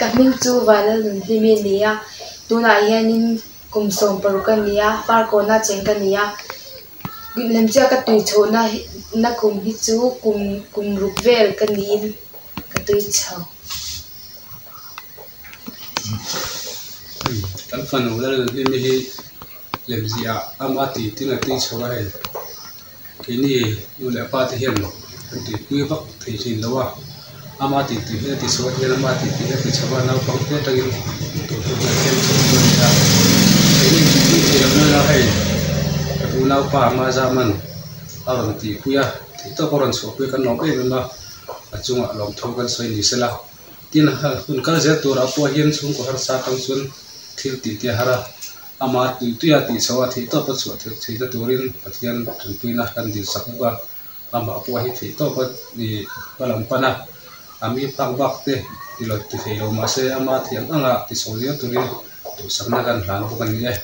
kahming chu wala lun himi nia tuna hianin kum som paru ka nia par ko na cheng ka nia lem cha ka tui chho na na kum hi chu kum kum ruk vel ka nin ka tui chho kan fan wala himi hi lem zia ama ti tin ati chho hai kini ule pa ti hian thì quy kui thì thei thin lawa ama ti ti he ti so hian ama ti ti he ti chawa na pang te tagin to to na ken so to ya ni ti ti lam na hai u lau pa ma za man aron ti kuya ti to koran so ku kan no pe ma achunga lom tho kan soi ni sela tin ha hun kal je to ra po hian chung ko har sa kang sun thil ti ti hara ama tu tu ya ti sawa thi to pa chu thi thi ta turin pathian tu tuina kan di sakuga ama po hi thi to pa ni palam pana ami pang bak te ti lo ti thei lo ma se ama thiam anga ti so lia turin tu sakna kan hlan bu kan ni e